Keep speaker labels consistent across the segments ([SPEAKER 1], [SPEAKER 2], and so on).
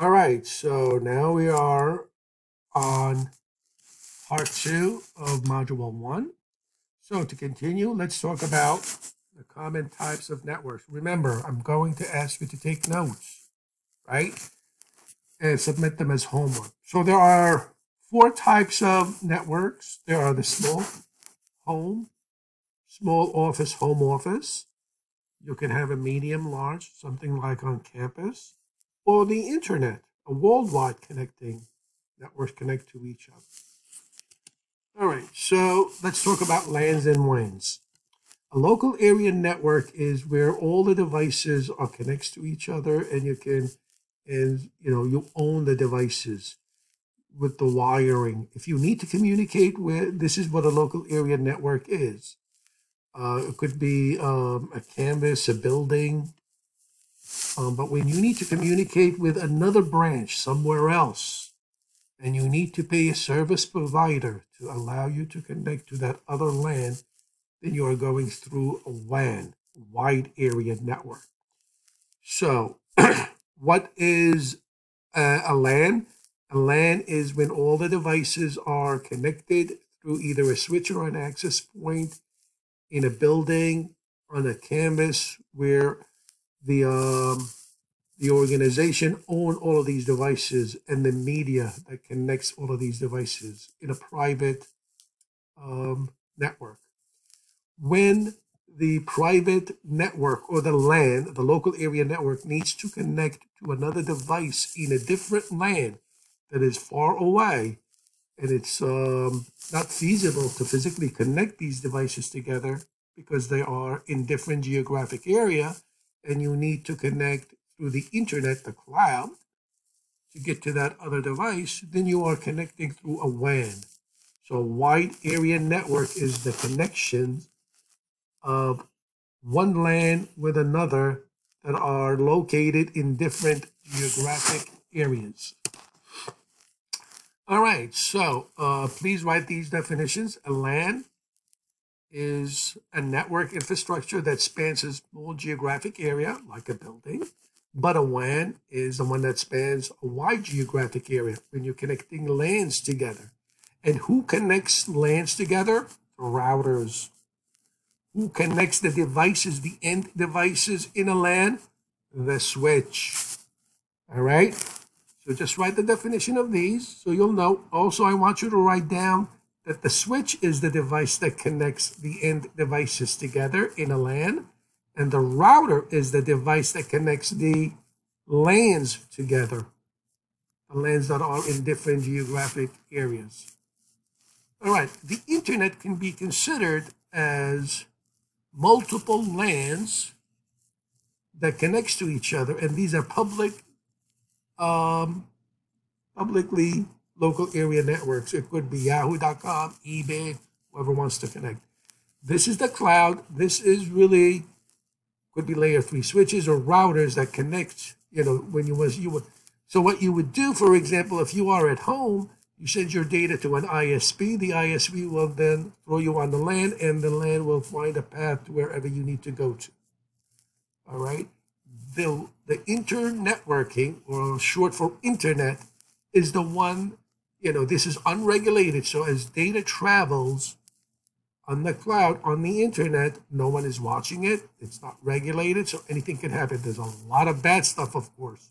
[SPEAKER 1] All right, so now we are on part two of module one. So to continue, let's talk about the common types of networks. Remember, I'm going to ask you to take notes, right? And submit them as homework. So there are four types of networks. There are the small home, small office, home office. You can have a medium, large, something like on campus, or the internet, a worldwide connecting networks connect to each other. All right, so let's talk about LANs and WANs. A local area network is where all the devices are connected to each other and you can, and you know, you own the devices with the wiring. If you need to communicate with, this is what a local area network is. Uh, it could be um, a canvas, a building. Um, but when you need to communicate with another branch somewhere else, and you need to pay a service provider to allow you to connect to that other LAN, then you are going through a WAN, wide area network. So, what is a, LAN? A LAN is when all the devices are connected through either a switch or an access point in a building on a canvas where the um, the organization own all of these devices and the media that connects all of these devices in a private um, network. When the private network or the LAN, the local area network, needs to connect to another device in a different LAN that is far away, and it's um, not feasible to physically connect these devices together because they are in different geographic area, and you need to connect through the internet, the cloud, to get to that other device, then you are connecting through a WAN. So wide area network is the connection of one LAN with another that are located in different geographic areas. All right, so uh, please write these definitions. A LAN is a network infrastructure that spans a small geographic area, like a building. But a WAN is the one that spans a wide geographic area when you're connecting LANs together. And who connects LANs together? Routers. Who connects the devices, the end devices in a LAN? The switch. All right? So just write the definition of these so you'll know. Also, I want you to write down that the switch is the device that connects the end devices together in a LAN, and the router is the device that connects the LANs together, the LANs that are in different geographic areas. All right, the internet can be considered as multiple LANs that connects to each other, and these are public um, publicly local area networks. It could be yahoo.com, eBay, whoever wants to connect. This is the cloud. This is really could be layer three switches or routers that connect, you know, when you was you would so what you would do, for example, if you are at home, you send your data to an ISP. The ISP will then throw you on the LAN, and the LAN will find a path to wherever you need to go to. All right the, the internetworking, or short for internet, is the one, you know, this is unregulated. So as data travels on the cloud, on the internet, no one is watching it. It's not regulated, so anything can happen. There's a lot of bad stuff, of course.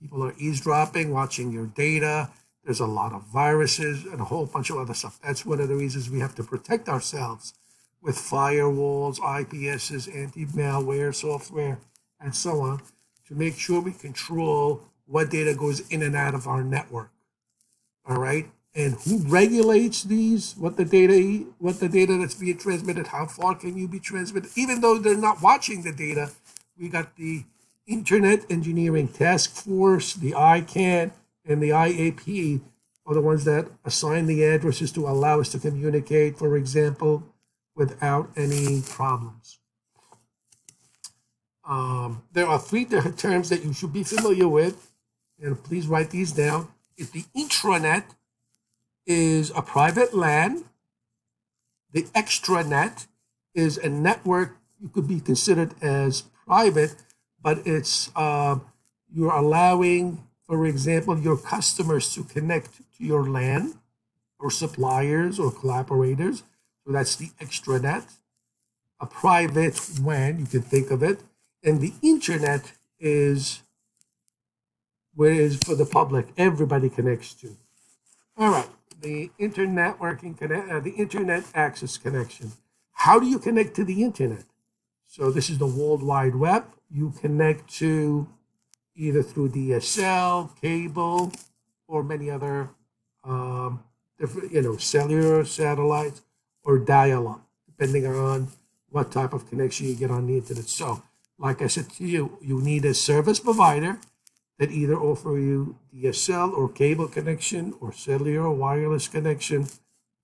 [SPEAKER 1] People are eavesdropping, watching your data. There's a lot of viruses and a whole bunch of other stuff. That's one of the reasons we have to protect ourselves with firewalls, IPSs, anti-malware software and so on to make sure we control what data goes in and out of our network. All right. And who regulates these? What the data, what the data that's being transmitted, how far can you be transmitted? Even though they're not watching the data, we got the Internet Engineering Task Force, the ICANN, and the IAB are the ones that assign the addresses to allow us to communicate, for example, without any problems. Um, there are three terms that you should be familiar with, and please write these down. If the intranet is a private LAN, the extranet is a network you could be considered as private, but it's uh, you're allowing for example, your customers to connect to your LAN or suppliers or collaborators. So that's the extranet. A private WAN, you can think of it. And the internet is where is for the public, everybody connects to. All right, the internet working connect, uh, the internet access connection. How do you connect to the internet? So this is the World Wide Web. You connect to either through DSL, cable, or many other um, different, you know, cellular satellites or dial-up, depending on what type of connection you get on the internet. So, like I said to you, you need a service provider that either offer you DSL or cable connection or cellular or wireless connection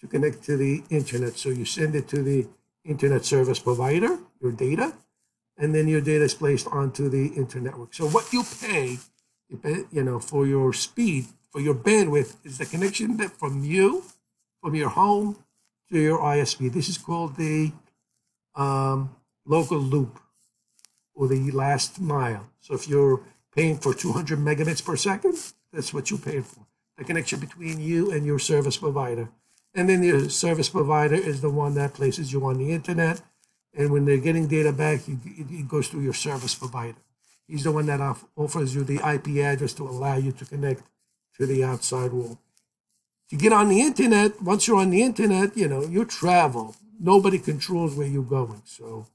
[SPEAKER 1] to connect to the internet. So you send it to the internet service provider, your data, and then your data is placed onto the internet network. So what you pay, you pay, you know, for your speed, for your bandwidth, is the connection that from you, from your home to your ISP. This is called the um, local loop or the last mile. So if you're paying for 200 megabits per second, that's what you're paying for. The connection between you and your service provider. And then your service provider is the one that places you on the internet and when they're getting data back, it goes through your service provider. He's the one that offers you the IP address to allow you to connect to the outside world. To get on the internet, once you're on the internet, you know, you travel. Nobody controls where you're going. So,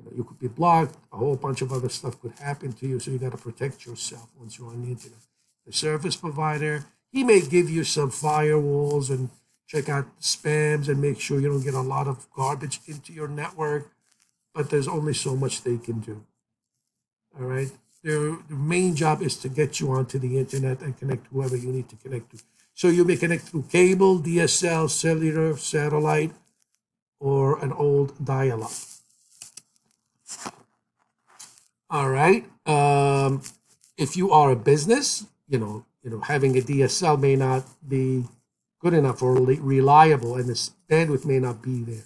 [SPEAKER 1] you know, you could be blocked. A whole bunch of other stuff could happen to you. So you got to protect yourself once you're on the internet. The service provider, he may give you some firewalls and check out spams and make sure you don't get a lot of garbage into your network. But there's only so much they can do. All right. Their, their main job is to get you onto the internet and connect whoever you need to connect to. So you may connect through cable, DSL, cellular, satellite, or an old dial-up. All right. Um, if you are a business, you know, you know, having a DSL may not be good enough or reliable, and the bandwidth may not be there.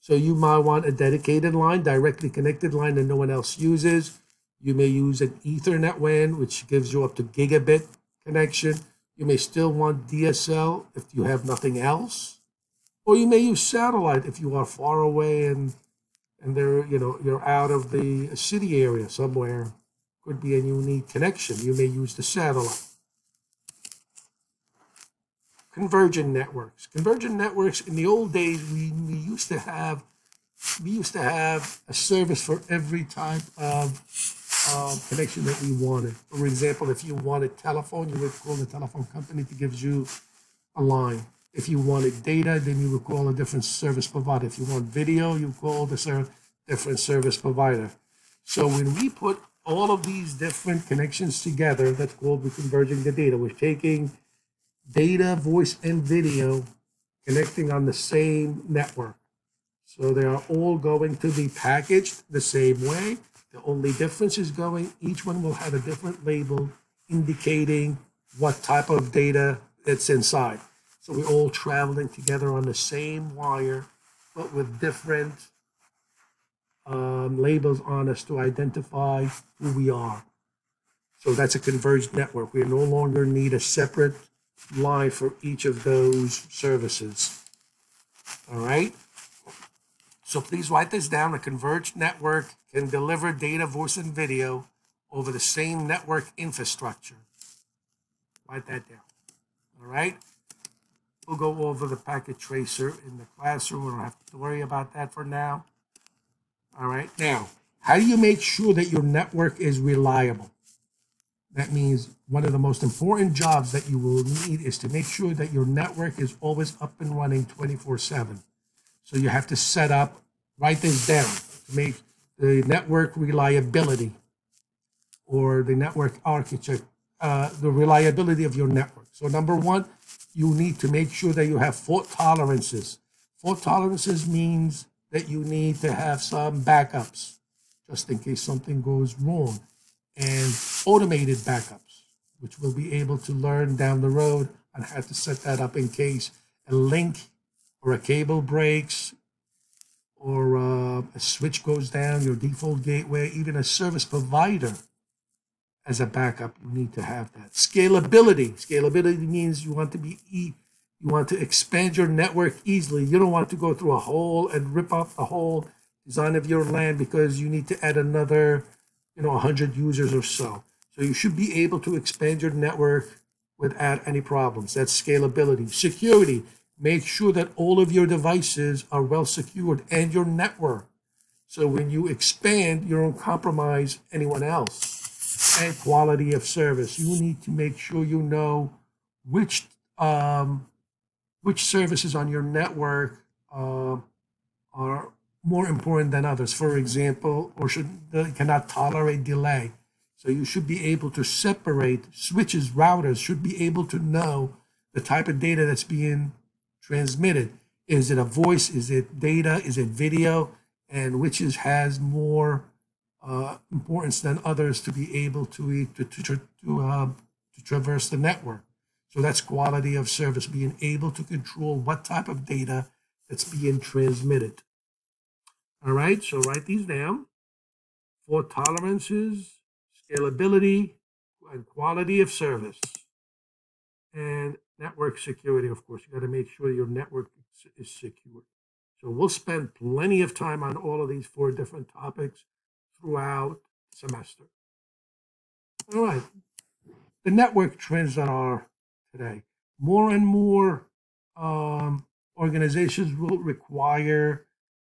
[SPEAKER 1] So you might want a dedicated line, directly connected line that no one else uses. You may use an Ethernet WAN, which gives you up to gigabit connection. You may still want DSL if you have nothing else. Or you may use satellite if you are far away and and they're, you know, you're out of the city area somewhere. Could be a unique connection. You may use the satellite convergent networks. Convergent networks in the old days we, we used to have we used to have a service for every type of uh, connection that we wanted. For example, if you wanted telephone, you would call the telephone company to gives you a line. If you wanted data, then you would call a different service provider. If you want video, you call the ser- different service provider. So when we put all of these different connections together, that's called we're converging the data. We're taking data, voice, and video connecting on the same network. So they are all going to be packaged the same way. The only difference is going, each one will have a different label indicating what type of data it's inside. So we're all traveling together on the same wire, but with different um, labels on us to identify who we are. So that's a converged network. We no longer need a separate line for each of those services. All right. So please write this down. A converged network can deliver data, voice, and video over the same network infrastructure. Write that down. All right. We'll go over the packet tracer in the classroom. We don't have to worry about that for now. All right. Now, how do you make sure that your network is reliable? That means one of the most important jobs that you will need is to make sure that your network is always up and running 24 7. So you have to set up, write this down to make the network reliability or the network architecture, uh, the reliability of your network. So, number one, you need to make sure that you have fault tolerances. Fault tolerances means that you need to have some backups just in case something goes wrong and automated backups, which we'll be able to learn down the road on how to set that up in case a link or a cable breaks or uh, a switch goes down, your default gateway, even a service provider as a backup. You need to have that. Scalability. Scalability means you want to be e- you want to expand your network easily. You don't want to go through a hole and rip off the whole design of your LAN because you need to add another, you know, 100 users or so. So you should be able to expand your network without any problems. That's scalability. Security. Make sure that all of your devices are well secured and your network. So when you expand, you don't compromise anyone else. And quality of service. You need to make sure you know which um, which services on your network uh, are more important than others. For example, or should cannot tolerate delay. So you should be able to separate switches, routers should be able to know the type of data that's being transmitted. Is it a voice? Is it data? Is it video? And which is, has more uh, importance than others to be able to to to, to, uh, to traverse the network. So that's quality of service, being able to control what type of data that's being transmitted. All right, so write these down. Fault tolerances, scalability, and quality of service. And network security, of course. You got to make sure your network is secure. So we'll spend plenty of time on all of these four different topics throughout semester. All right. The network trends that are today. More and more um, organizations will require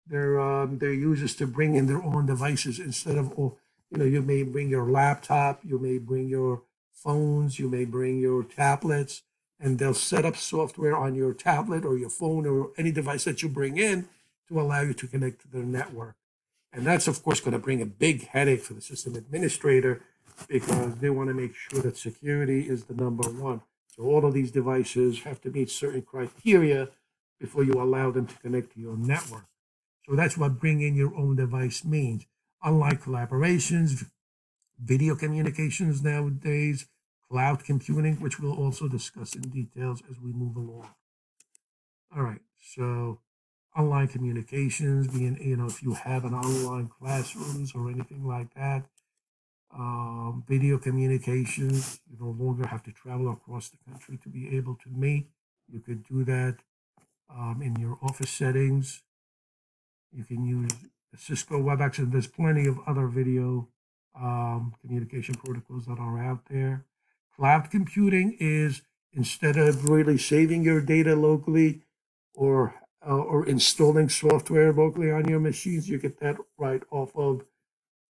[SPEAKER 1] their um, their users to bring in their own devices instead of oh, you know you may bring your laptop, you may bring your phones, you may bring your tablets, and they'll set up software on your tablet or your phone or any device that you bring in to allow you to connect to their network. And that's of course going to bring a big headache for the system administrator because they want to make sure that security is the number one. So all of these devices have to meet certain criteria before you allow them to connect to your network. So that's what bringing your own device means. Unlike collaborations, video communications nowadays, cloud computing, which we'll also discuss in details as we move along. All right, so online communications, being, you know, if you have an online classrooms or anything like that, um, video communications. You no longer have to travel across the country to be able to meet. You could do that um, in your office settings. You can use Cisco WebEx, and there's plenty of other video um, communication protocols that are out there. Cloud computing is instead of really saving your data locally or uh, or installing software locally on your machines, you get that right off of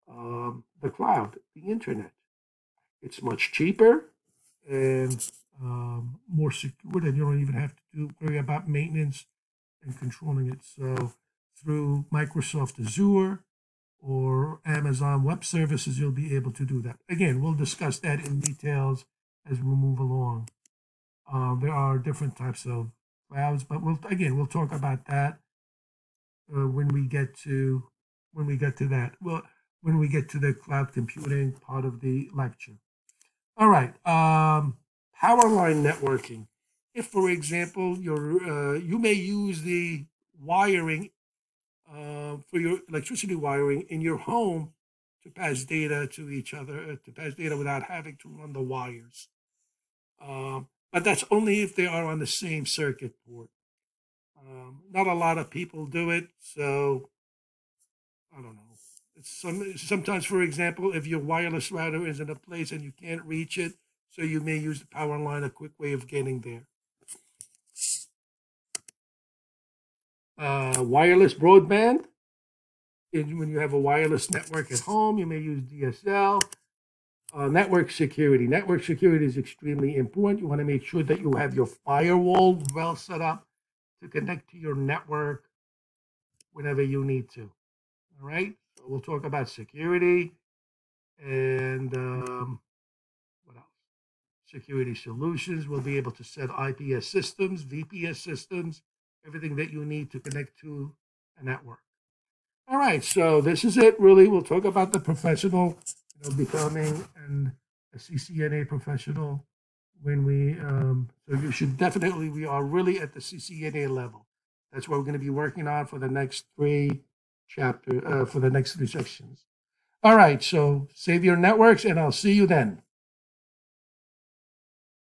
[SPEAKER 1] um, the cloud, the internet. It's much cheaper and um, more secure, and you don't even have to do, worry about maintenance and controlling it. So through Microsoft Azure or Amazon Web Services, you'll be able to do that. Again, we'll discuss that in details as we move along. Uh, there are different types of clouds, but we'll again we'll talk about that uh, when we get to when we get to that. Well, when we get to the cloud computing part of the lecture. All right, um, power line networking. If, for example, you uh, you may use the wiring uh, for your electricity wiring in your home to pass data to each other, uh, to pass data without having to run the wires. Um, but that's only if they are on the same circuit board. Um, not a lot of people do it, so I don't know. Some, sometimes, for example, if your wireless router is in a place and you can't reach it, so you may use the power line, a quick way of getting there. Uh, wireless broadband. When you have a wireless network at home, you may use DSL. Uh, network security. Network security is extremely important. You want to make sure that you have your firewall well set up to connect to your network whenever you need to. All right we'll talk about security and um, what else? Security solutions. We'll be able to set IPS systems, VPS systems, everything that you need to connect to a network. All right, so this is it. Really, we'll talk about the professional, you know, becoming an a CCNA professional when we. Um, so you should definitely. We are really at the CCNA level. That's what we're going to be working on for the next three chapter uh, for the next three sections. All right, so save your networks and I'll see you then.